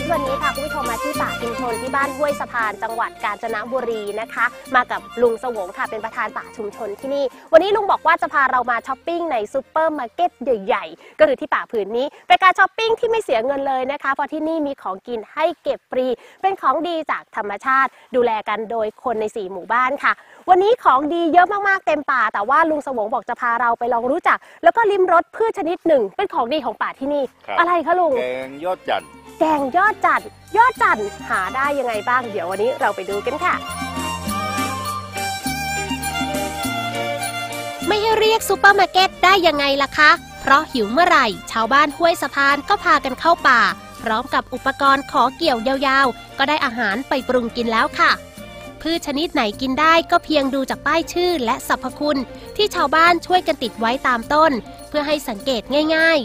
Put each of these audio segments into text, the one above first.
ถวันนี้ค่ะคุณผู้ชมมาที่ป่าชุมชนที่บ้านห้วยสะพานจังหวัดกาญจนบุรีนะคะ มากับลุงสวงค่ะเป็นประธานป่าชุมชนที่นี่ วันนี้ลุงบอกว่าจะพาเรามาช้อปปิ้งในซูเปอร์มาร์เก็ตใหญ่ๆ ก็คือที่ป่าผืนนี้ เป็นการช้อปปิ้งที่ไม่เสียเงินเลยนะคะ เพราะที่นี่มีของกินให้เก็บฟรี เป็นของดีจากธรรมชาติ ดูแลกันโดยคนในสี่หมู่บ้านค่ะ วันนี้ของดีเยอะมากๆเต็มป่า แต่ว่าลุงสวงบอกจะพาเราไปลองรู้จัก แล้วก็ลิ้มรสพืชชนิดหนึ่ง เป็นของดีของป่าที่นี่ครับอะไรคะลุง แกงยอดจั่น แกงยอดจั่นยอดจั่นหาได้ยังไงบ้าง เดี๋ยววันนี้เราไปดูกันค่ะ ไม่ให้เรียกซูเปอร์มาร์เก็ตได้ยังไงล่ะคะ เพราะหิวเมื่อไหร่ ชาวบ้านห้วยสะพานก็พากันเข้าป่า พร้อมกับอุปกรณ์ขอเกี่ยวยาวๆ ก็ได้อาหารไปปรุงกินแล้วค่ะพืชชนิดไหนกินได้ก็เพียงดูจากป้ายชื่อและสรรพคุณ ที่ชาวบ้านช่วยกันติดไว้ตามต้น เพื่อให้สังเกตง่าย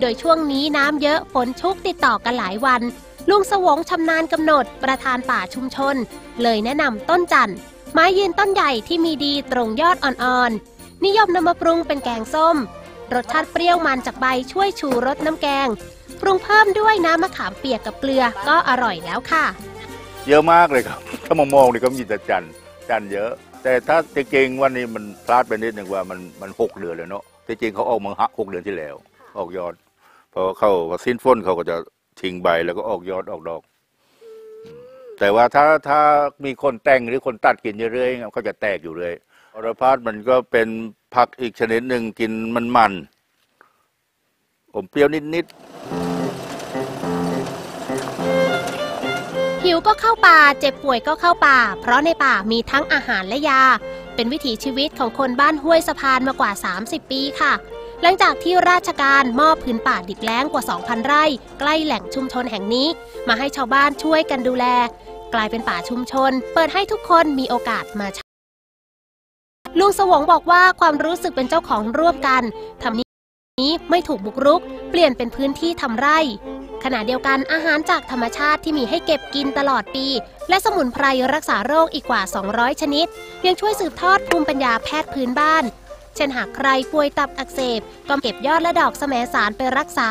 โดยช่วงนี้น้ำเยอะฝนชุกติดต่อกันหลายวัน ลุงสวงชำนาญกำหนดประธานป่าชุมชน เลยแนะนำต้นจันทร์ไม้ยืนต้นใหญ่ที่มีดีตรงยอดอ่อนๆ นิยมนำมาปรุงเป็นแกงส้ม รสชาติเปรี้ยวมันจากใบช่วยชูรสน้ำแกง ปรุงเพิ่มด้วยน้ำมะขามเปียกกับเกลือก็อร่อยแล้วค่ะ เยอะมากเลยครับ ถ้ามามองนี่ก็มีแต่จันทร์จันทร์เยอะ แต่ถ้าจริงๆวันนี้มันพลาดไปนิดหนึ่งว่ามันมันหกเดือนเลยเนาะจริงๆเขาออกมาหกเดือนที่แล้ว ออกยอด พอเข้าพอสิ้นฝนเขาก็จะทิ้งใบแล้วก็ออกยอดออกดอกอืมแต่ว่าถ้าถ้ามีคนแต่งหรือคนตัดกินเรื่อยๆก็จะแตกอยู่เลยอรพาสมันก็เป็นผักอีกชนิดหนึ่งกินมันมันๆอมเปรี้ยวนิดๆหิวก็เข้าป่า เจ็บป่วยก็เข้าป่า เพราะในป่ามีทั้งอาหารและยา เป็นวิถีชีวิตของคนบ้านห้วยสะพานมากว่า 30 ปีค่ะ หลังจากที่ราชการมอบพื้นป่าดิบแล้งกว่า 2,000 ไร่ ใกล้แหล่งชุมชนแห่งนี้ มาให้ชาวบ้านช่วยกันดูแล กลายเป็นป่าชุมชน เปิดให้ทุกคนมีโอกาสมาใช้ลุงสวงบอกว่าความรู้สึกเป็นเจ้าของร่วมกันทำนี้ไม่ถูกบุกรุก เปลี่ยนเป็นพื้นที่ทำไร่ ขณะเดียวกันอาหารจากธรรมชาติที่มีให้เก็บกินตลอดปี และสมุนไพรรักษาโรคอีกกว่า 200 ชนิด ยังช่วยสืบทอดภูมิปัญญาแพทย์พื้นบ้าน เช่นหากใครป่วยตับอักเสบก็เก็บยอดและดอกแสมสารไปรักษา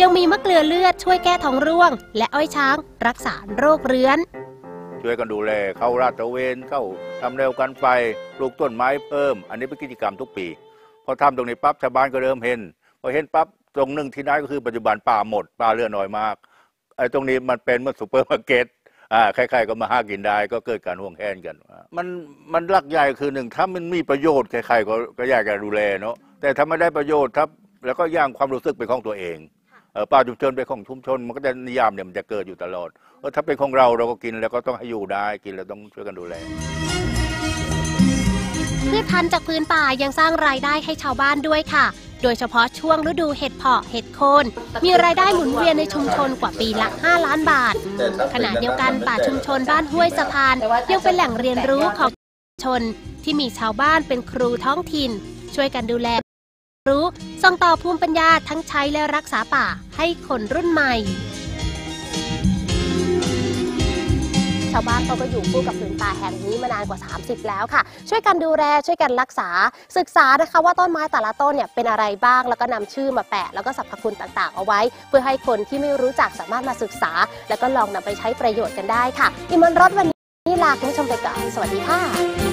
ยังมีมะเกลือเลือดช่วยแก้ท้องร่วง และอ้อยช้างรักษาโรคเรื้อนช่วยกันดูแลเข้าราดตระเวนเข้าทำแนวกันไฟปลูกต้นไม้เพิ่ม อันนี้เป็นกิจกรรมทุกปี พอทำตรงนี้ปั๊บชาวบ้านก็เริ่มเห็นพอเห็นปั๊บตรงหนึ่งที่ได้ก็คือปัจจุบันป่าหมดป่าเลือน้อยมากไอ้ตรงนี้มันเป็นเหมือนซูเปอร์มาร์เก็ต อ่าใครๆก็มาหากินได้ก็เกิดการห่วงแหนกัน มันมันหลักใหญ่คือหนึ่งถ้ามันมีประโยชน์ใครๆก็ก็อยากจะดูแลเนาะแต่ถ้าไม่ได้ประโยชน์ถ้าแล้วก็ย่างความรู้สึกเป็นของตัวเองเออป่าชุมชนเป็นของชุมชน มันก็จะนิยามเนี่ยมันจะเกิดอยู่ตลอดเออถ้าเป็นของเราเราก็กินแล้วก็ต้องให้อยู่ได้กินแล้วต้องช่วยกันดูแลพืชพันธุ์จากพื้นป่ายังสร้างรายได้ให้ชาวบ้านด้วยค่ะ โดยเฉพาะช่วงฤดูเห็ดเพาะเห็ดโคน มีรายได้หมุนเวียนในชุมชนกว่าปีละ 5 ล้านบาท ขณะเดียวกันป่าชุมชนบ้านห้วยสะพาน ยังเป็นแหล่งเรียนรู้ของชุมชนที่มีชาวบ้านเป็นครูท้องถิ่น ช่วยกันดูแล รู้ส่งต่อภูมิปัญญาทั้งใช้และรักษาป่าให้คนรุ่นใหม่ ชาวบ้านเขาก็อยู่คู่กับผืนป่าแห่งนี้มานานกว่า 30 แล้วค่ะ ช่วยกันดูแลช่วยกันรักษาศึกษานะคะ ว่าต้นไม้แต่ละต้นเนี่ยเป็นอะไรบ้าง แล้วก็นำชื่อมาแปะ แล้วก็สรรพคุณต่างๆ เอาไว้ เพื่อให้คนที่ไม่รู้จักสามารถมาศึกษา แล้วก็ลองนำไปใช้ประโยชน์กันได้ค่ะอิมมันรถวันนี้ลาคุณผู้ชมไปก่อนสวัสดีค่ะ